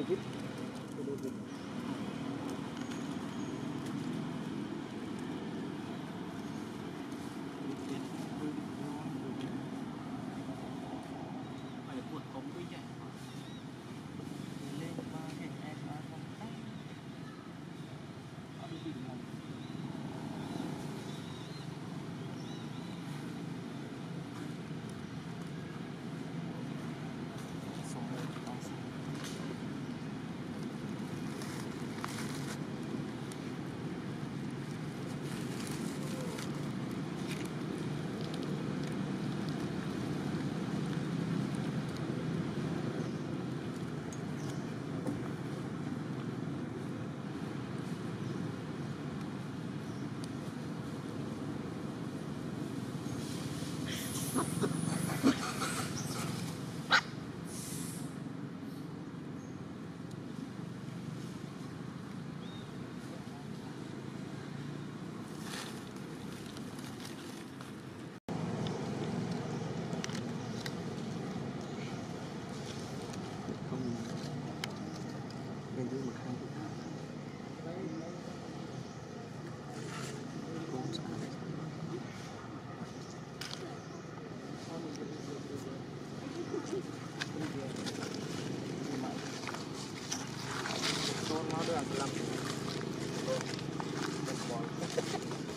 take it. trên dưới mặt hai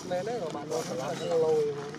Mẹ đấy rồi bạn nó lâu rồi mà.